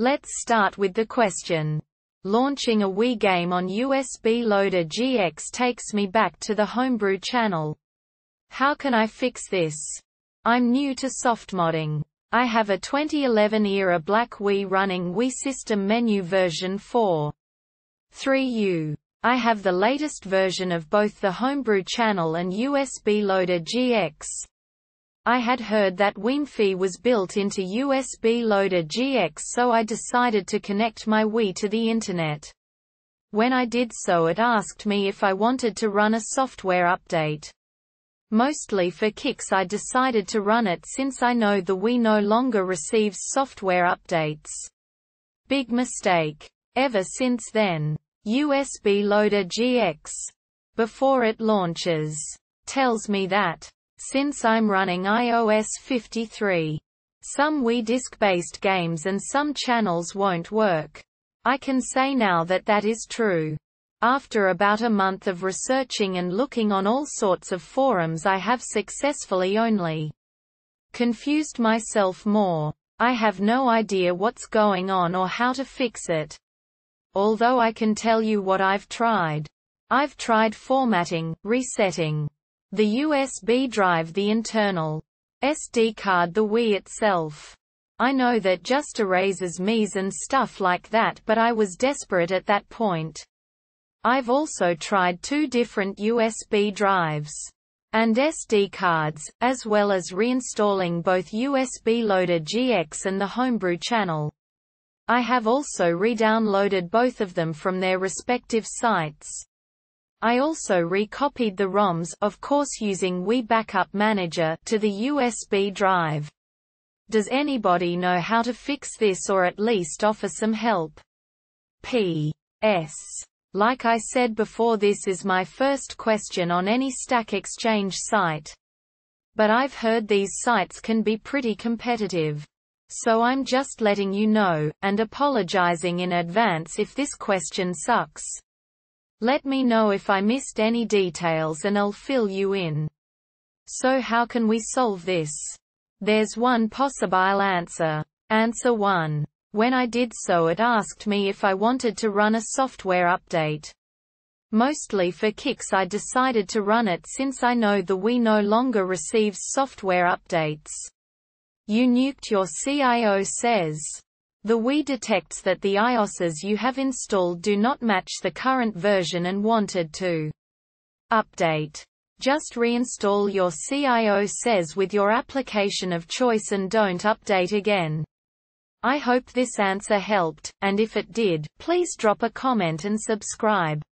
Let's start with the question. Launching a Wii game on USB Loader GX takes me back to the Homebrew channel. How can I fix this? I'm new to softmodding. I have a 2011 era black Wii running Wii System Menu version 4. 3U. I have the latest version of both the Homebrew channel and USB Loader GX. I had heard that Wiimmfi was built into USB Loader GX so I decided to connect my Wii to the internet. When I did so it asked me if I wanted to run a software update. Mostly for kicks I decided to run it since I know the Wii no longer receives software updates. Big mistake. Ever since then, USB Loader GX, before it launches, tells me that since I'm running iOS 53. Some Wii disk-based games and some channels won't work. I can say now that that is true. After about a month of researching and looking on all sorts of forums I have successfully only confused myself more. I have no idea what's going on or how to fix it. Although I can tell you what I've tried. I've tried formatting, resetting, the USB drive the internal SD card the Wii itself. I know that just erases Mii's and stuff like that but I was desperate at that point. I've also tried two different USB drives and SD cards, as well as reinstalling both USB Loader GX and the Homebrew channel. I have also re-downloaded both of them from their respective sites. I also recopied the ROMs of course using Wii Backup Manager to the USB drive. Does anybody know how to fix this or at least offer some help? P.S. Like I said before this is my first question on any Stack Exchange site. But I've heard these sites can be pretty competitive. So I'm just letting you know, and apologizing in advance if this question sucks. Let me know if I missed any details and I'll fill you in. So how can we solve this? There's one possible answer. Answer 1. When I did so it asked me if I wanted to run a software update. Mostly for kicks I decided to run it since I know the Wii no longer receives software updates. You nuked your cIOSes. The Wii detects that the iOSes you have installed do not match the current version and wanted to update. Just reinstall your cIOSes with your application of choice and don't update again. I hope this answer helped, and if it did, please drop a comment and subscribe.